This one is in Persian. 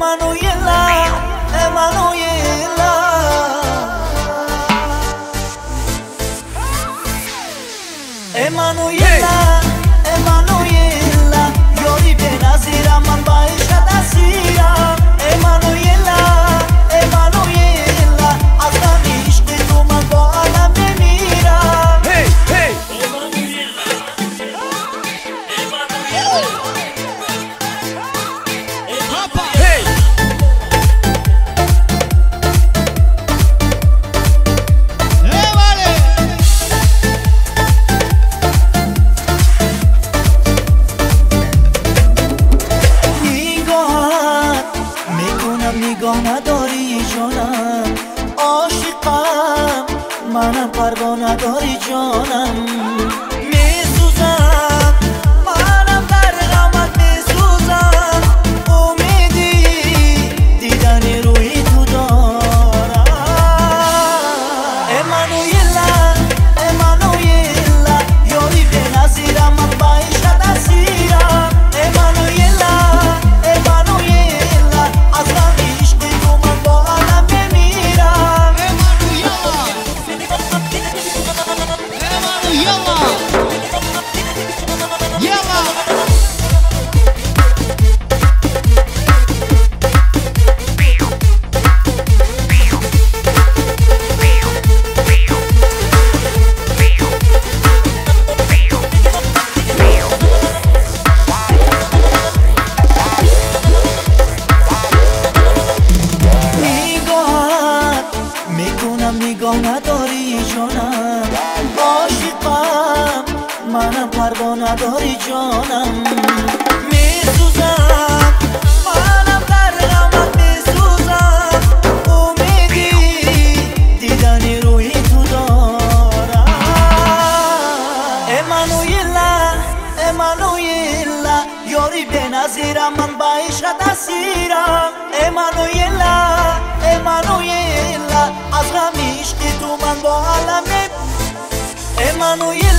امانویلا امانویلا امانویلا امانویلا یاری به نظیرم من با نداری جانم عاشقم. منم پروا نداری جانم. می‌کنم نگاه نداری جانم. عاشقم منم پروا نداری جانم. میسوزم منم میسوزم. دیدن روی یاری به نظیرم من با عشقت اسیرم 山の家